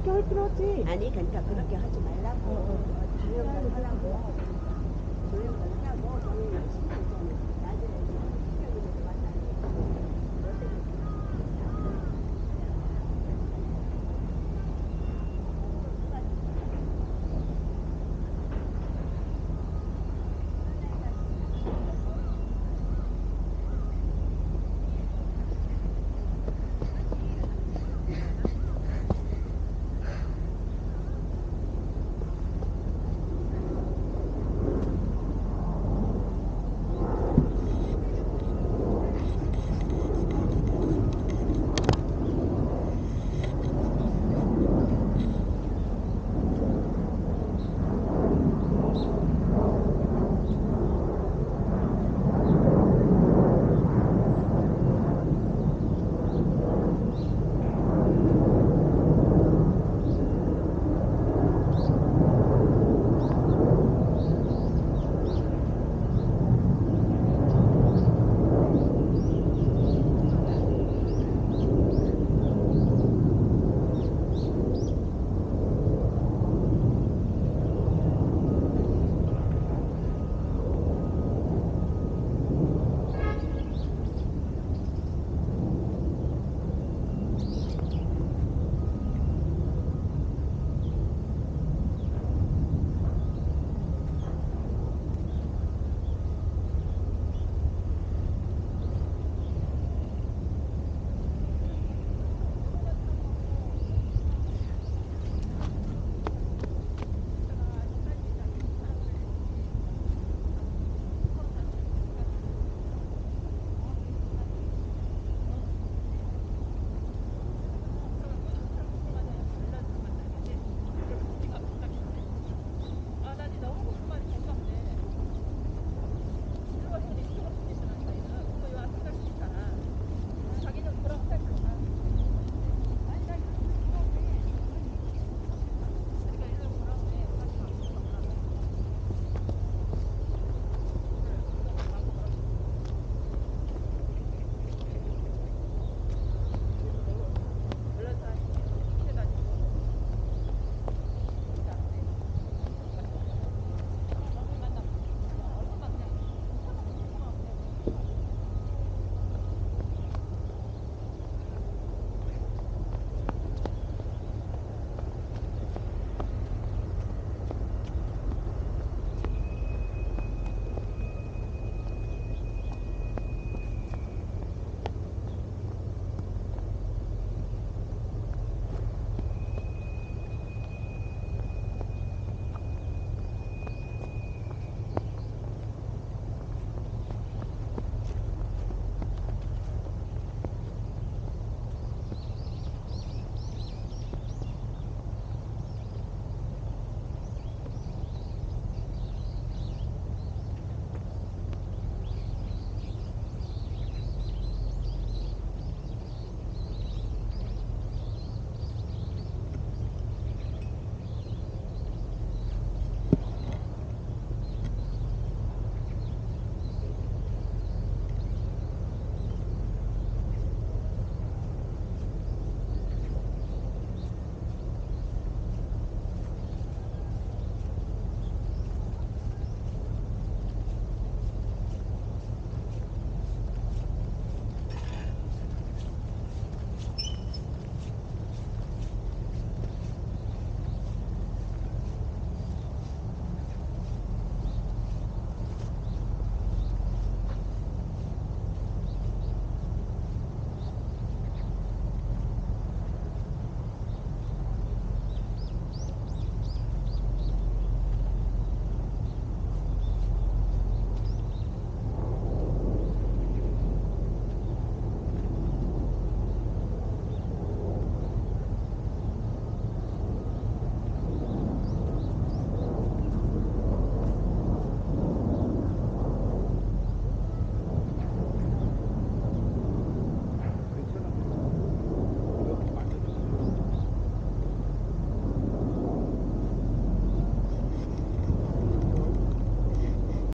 그렇게 할 필요 없지. 아니 그러니까 그렇게 하지 말라고. 어, 어. 조용히 하라고.